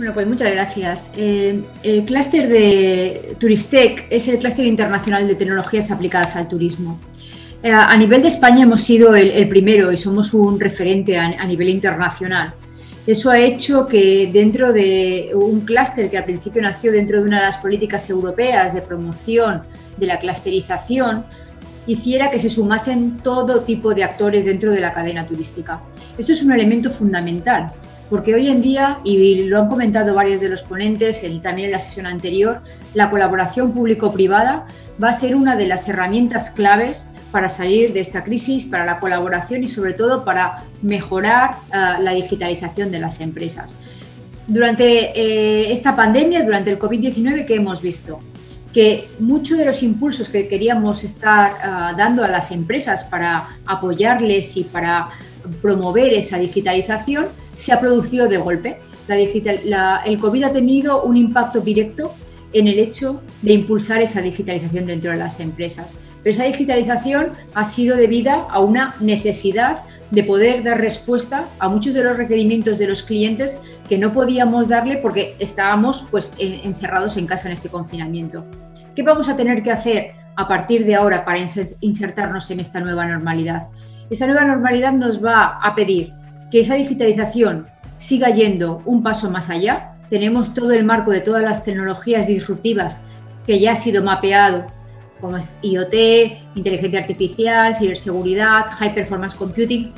Bueno, pues muchas gracias. Eh, el clúster de Turistec es el clúster internacional de tecnologías aplicadas al turismo. Eh, a nivel de España hemos sido el, primero y somos un referente a, nivel internacional. Eso ha hecho que dentro de un clúster que al principio nació dentro de una de las políticas europeas de promoción de la clusterización, hiciera que se sumasen todo tipo de actores dentro de la cadena turística. Eso es un elemento fundamental, porque hoy en día, y lo han comentado varios de los ponentes también en la sesión anterior, la colaboración público-privada va a ser una de las herramientas claves para salir de esta crisis, para la colaboración y sobre todo para mejorar eh, la digitalización de las empresas. Durante eh, esta pandemia, durante el COVID-19, ¿qué hemos visto? Que muchos de los impulsos que queríamos estar eh, dando a las empresas para apoyarles y para promover esa digitalización se ha producido de golpe. el COVID ha tenido un impacto directo en el hecho de impulsar esa digitalización dentro de las empresas. Pero esa digitalización ha sido debida a una necesidad de poder dar respuesta a muchos de los requerimientos de los clientes que no podíamos darle porque estábamos pues, encerrados en casa en este confinamiento. ¿Qué vamos a tener que hacer a partir de ahora para insertarnos en esta nueva normalidad? Esta nueva normalidad nos va a pedir que esa digitalización siga yendo un paso más allá, tenemos todo el marco de todas las tecnologías disruptivas que ya ha sido mapeado, como es IoT, inteligencia artificial, ciberseguridad, high performance computing.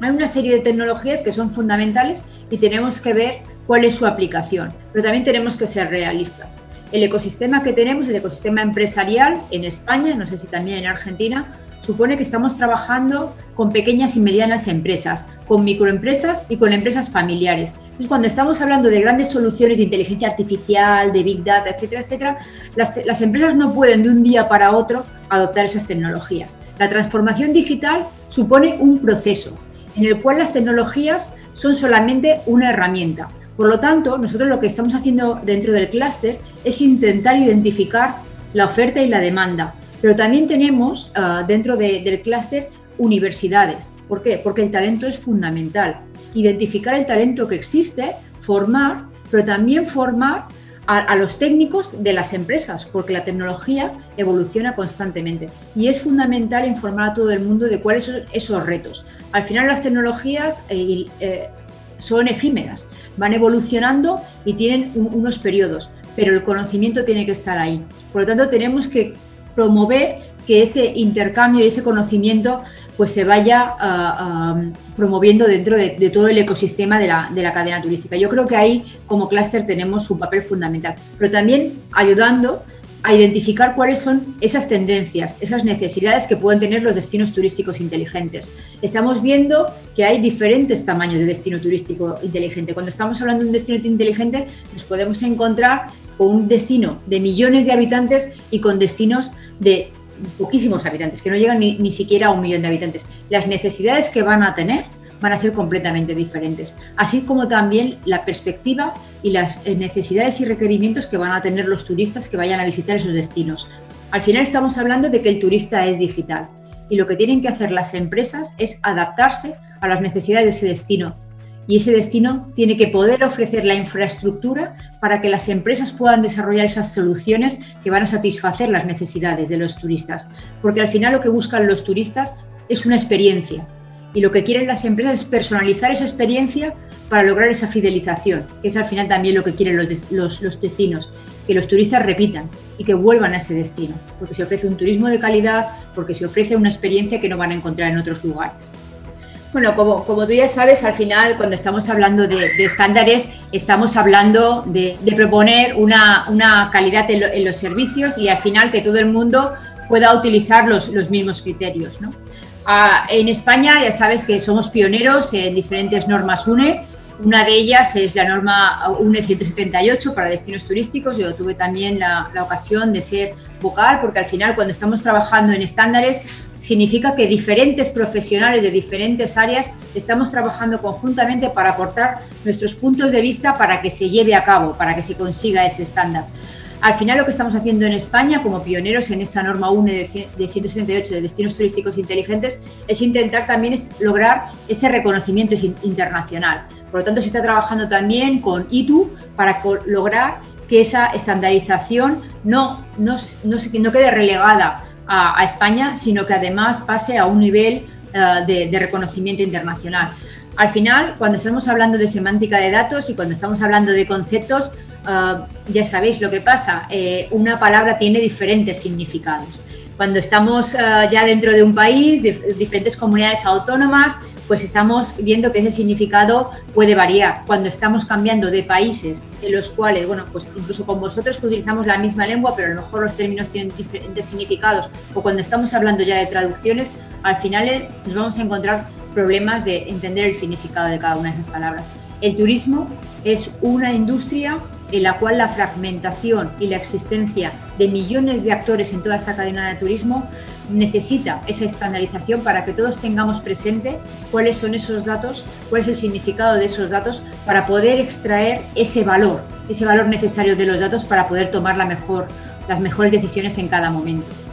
Hay una serie de tecnologías que son fundamentales y tenemos que ver cuál es su aplicación, pero también tenemos que ser realistas. El ecosistema que tenemos, el ecosistema empresarial en España, no sé si también en Argentina, supone que estamos trabajando con pequeñas y medianas empresas, con microempresas y con empresas familiares. Entonces, cuando estamos hablando de grandes soluciones de inteligencia artificial, de big data, etcétera, etcétera, las, las empresas no pueden de un día para otro adoptar esas tecnologías. La transformación digital supone un proceso en el cual las tecnologías son solamente una herramienta. Por lo tanto, nosotros lo que estamos haciendo dentro del clúster es intentar identificar la oferta y la demanda, pero también tenemos ah, dentro del clúster universidades. ¿Por qué? Porque el talento es fundamental. Identificar el talento que existe, formar, pero también formar a, los técnicos de las empresas, porque la tecnología evoluciona constantemente. Y es fundamental informar a todo el mundo de cuáles son esos retos. Al final las tecnologías eh, eh, son efímeras, van evolucionando y tienen unos periodos, pero el conocimiento tiene que estar ahí. Por lo tanto, tenemos que promover que ese intercambio y ese conocimiento pues se vaya ah, ah, promoviendo dentro de, todo el ecosistema de la, de la, cadena turística. Yo creo que ahí como clúster tenemos un papel fundamental, pero también ayudando a identificar cuáles son esas tendencias, esas necesidades que pueden tener los destinos turísticos inteligentes. Estamos viendo que hay diferentes tamaños de destino turístico inteligente. Cuando estamos hablando de un destino inteligente, nos podemos encontrar con un destino de millones de habitantes y con destinos de poquísimos habitantes, que no llegan ni, ni siquiera a un millón de habitantes. Las necesidades que van a tener van a ser completamente diferentes, así como también la perspectiva y las eh, necesidades y requerimientos que van a tener los turistas que vayan a visitar esos destinos. Al final estamos hablando de que el turista es digital y lo que tienen que hacer las empresas es adaptarse a las necesidades de ese destino. Y ese destino tiene que poder ofrecer la infraestructura para que las empresas puedan desarrollar esas soluciones que van a satisfacer las necesidades de los turistas. Porque al final lo que buscan los turistas es una experiencia, y lo que quieren las empresas es personalizar esa experiencia para lograr esa fidelización, que es al final también lo que quieren los, los, destinos, que los turistas repitan y que vuelvan a ese destino, porque se ofrece un turismo de calidad, porque se ofrece una experiencia que no van a encontrar en otros lugares. Bueno, como, como tú ya sabes, al final cuando estamos hablando de, estándares, estamos hablando de, proponer una, una calidad en, en, los servicios y al final que todo el mundo pueda utilizar los, los mismos criterios. ¿no? Ah, en España ya sabes que somos pioneros en diferentes normas UNE. Una de ellas es la norma UNE 178 para destinos turísticos. Yo tuve también la, ocasión de ser vocal porque al final cuando estamos trabajando en estándares significa que diferentes profesionales de diferentes áreas estamos trabajando conjuntamente para aportar nuestros puntos de vista para que se lleve a cabo, para que se consiga ese estándar. Al final lo que estamos haciendo en España, como pioneros en esa norma 1 de 178 de destinos turísticos inteligentes, es intentar también lograr ese reconocimiento internacional. Por lo tanto, se está trabajando también con ITU para lograr que esa estandarización no, no, no, no quede relegada a, España, sino que además pase a un nivel eh, de, reconocimiento internacional. Al final, cuando estamos hablando de semántica de datos y cuando estamos hablando de conceptos, eh, ya sabéis lo que pasa, eh, una palabra tiene diferentes significados. Cuando estamos ya dentro de un país, de diferentes comunidades autónomas, pues estamos viendo que ese significado puede variar. Cuando estamos cambiando de países en los cuales, bueno, pues incluso con vosotros que utilizamos la misma lengua, pero a lo mejor los términos tienen diferentes significados, o cuando estamos hablando ya de traducciones, al final eh, nos vamos a encontrar problemas de entender el significado de cada una de esas palabras. El turismo es una industria en la cual la fragmentación y la existencia de millones de actores en toda esa cadena de turismo necesita esa estandarización para que todos tengamos presente cuáles son esos datos, cuál es el significado de esos datos para poder extraer ese valor, ese valor necesario de los datos para poder tomar las mejores decisiones en cada momento.